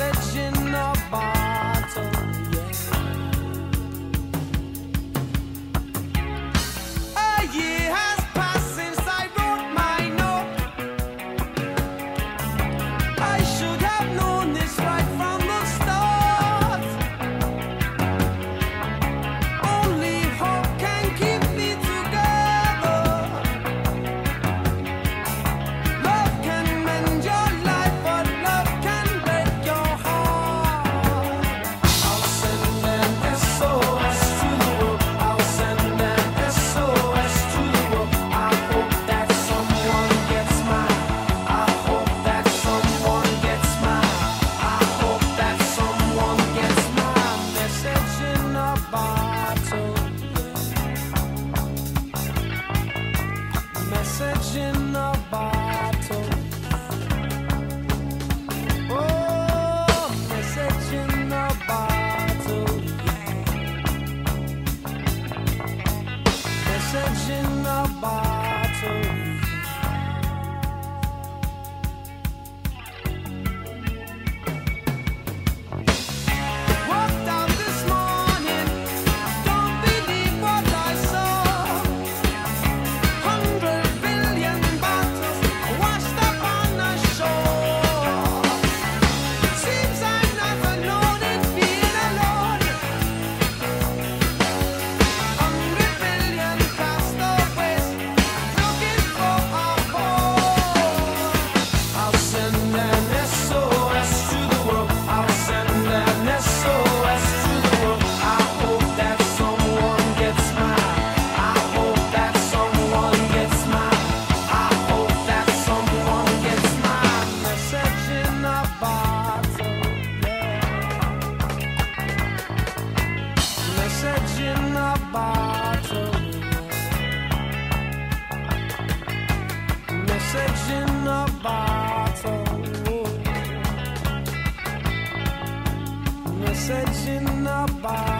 searching of our section the bar. bottle. Message in a bottle. Message in a bottle.